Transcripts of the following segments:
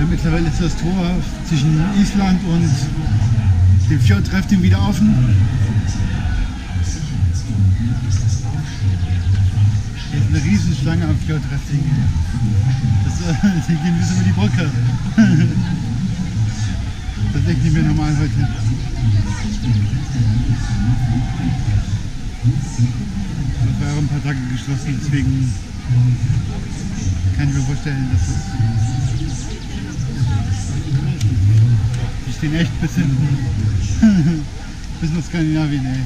Ja, mittlerweile ist das Tor zwischen Island und dem Fjordrafting wieder offen. Ist eine Riesenschlange am Fjordrafting. Das, äh, die gehen bis über die Brücke. Das ist echt nicht mehr normal heute. Das war auch ein paar Tage geschlossen, deswegen kann ich mir vorstellen, dass das. Die stehen echt bis hinten. bis nach Skandinavien, ey.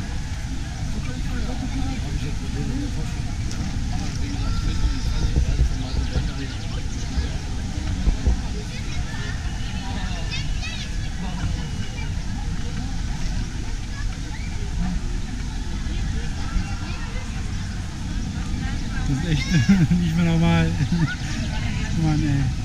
Das ist echt nicht mehr normal. Mann, ey.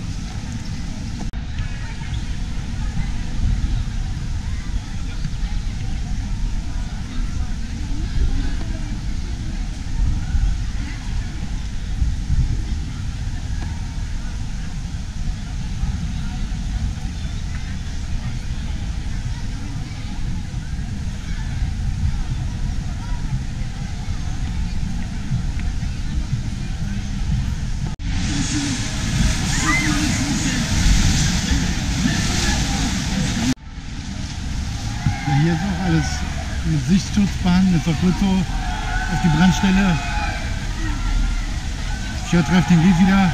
Hier ist auch alles mit Sichtschutz behandelt. Ist auch gut so auf die Brandstelle. Fjordrafting geht wieder.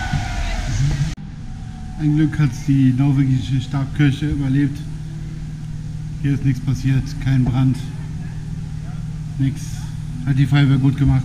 Ein Glück hat die norwegische Stabkirche überlebt. Hier ist nichts passiert, kein Brand, nichts. Hat die Feuerwehr gut gemacht.